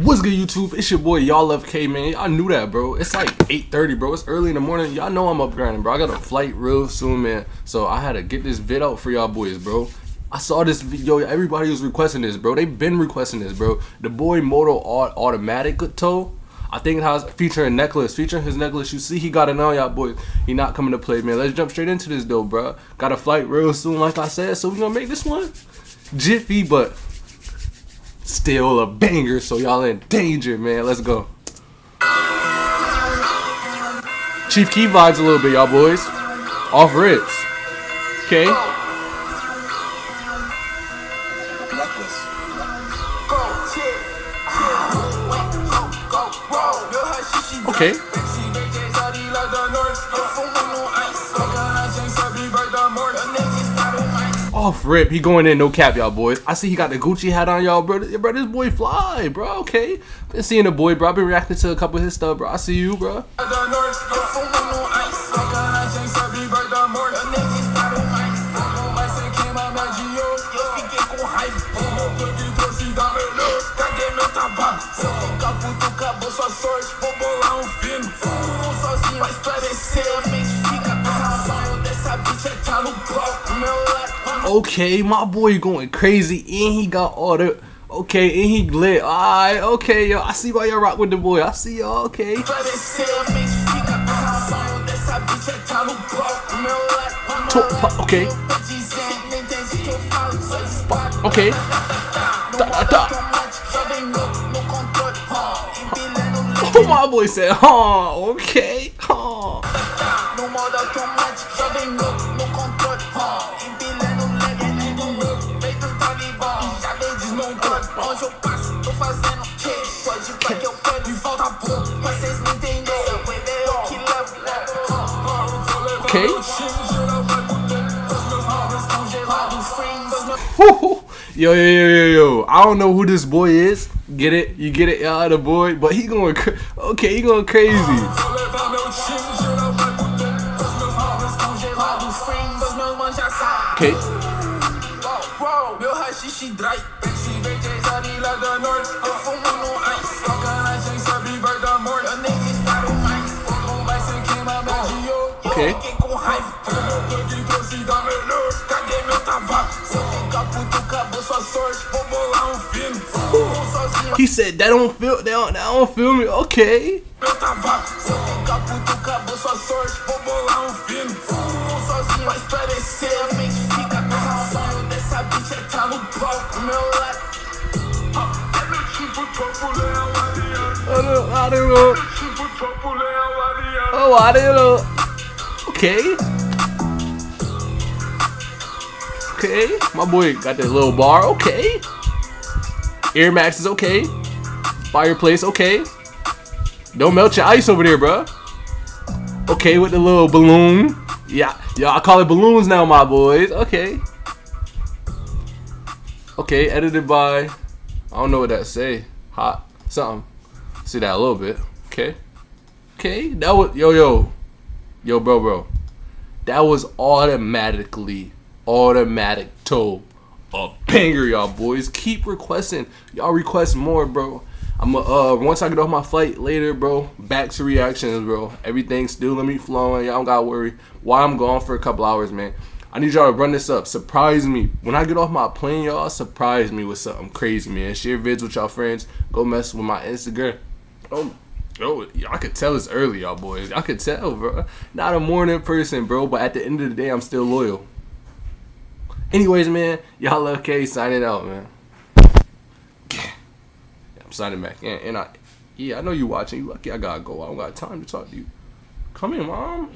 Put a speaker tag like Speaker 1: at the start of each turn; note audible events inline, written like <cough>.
Speaker 1: What's good, YouTube? It's your boy, Y'all Love Kae, man. Y'all knew that, bro. It's like 8.30, bro. It's early in the morning. Y'all know I'm up grinding, bro. I got a flight real soon, man. So I had to get this vid out for y'all boys, bro. I saw this video. Everybody was requesting this, bro. They've been requesting this, bro. The boy Moto Automatic toe. I think it has featuring Neckklace. Featuring his necklace. You see he got it on, y'all boys. He not coming to play, man. Let's jump straight into this, though, bro. Got a flight real soon, like I said. So we gonna make this one jiffy, but still a banger. So y'all in danger, man. Let's go. Chief Keef vibes a little bit, y'all boys. Off rips. Okay. Okay. Off rip, he going in, no cap, y'all boys. I see he got the Gucci hat on, y'all, bro. Bro, this boy fly, bro. Okay, been seeing the boy, bro. I've been reacting to a couple of his stuff, bro. I see you, bro. Okay, my boy going crazy, and he got all the. Okay, and he lit. Alright, okay, yo. I see why y'all rock with the boy. I see y'all, okay. Okay. Okay. Da, da. Oh, my boy said, huh, okay, huh. Okay. <laughs> yo, yo, yo, yo, yo. I don't know who this boy is. Get it? You get it? Yeah, the boy. But he going, okay, he going crazy. Okay. Okay. He said that don't feel that don't, that don't feel me. Okay. Know. Oh, I don't know. Okay. Okay. My boy got that little bar. Okay. Air Max is okay. Fireplace, okay. Don't melt your ice over there, bro. Okay, with the little balloon. Yeah, yeah, I call it balloons now, my boys. Okay. Okay, edited by, I don't know what that say. Hot, something. See that a little bit. Okay. Okay, that was, yo, yo. Yo, bro, bro. That was automatically, automatic toe a banger, y'all boys. Keep requesting. Y'all request more, bro. I'm uh once I get off my flight later, bro. Back to reactions, bro. Everything's still let me flowing. Y'all don't gotta worry. While I'm gone for a couple hours, man. I need y'all to run this up. Surprise me. When I get off my plane, y'all surprise me with something crazy, man. Share vids with y'all friends. Go mess with my Instagram. Oh, oh, y'all could tell it's early, y'all boys. Y'all could tell, bro. Not a morning person, bro. But at the end of the day, I'm still loyal. Anyways, man, y'all love Kae signing out, man. Yeah, I'm signing back. And, and I, yeah, I know you watching. You lucky I gotta go. I don't got time to talk to you. Come in, mom.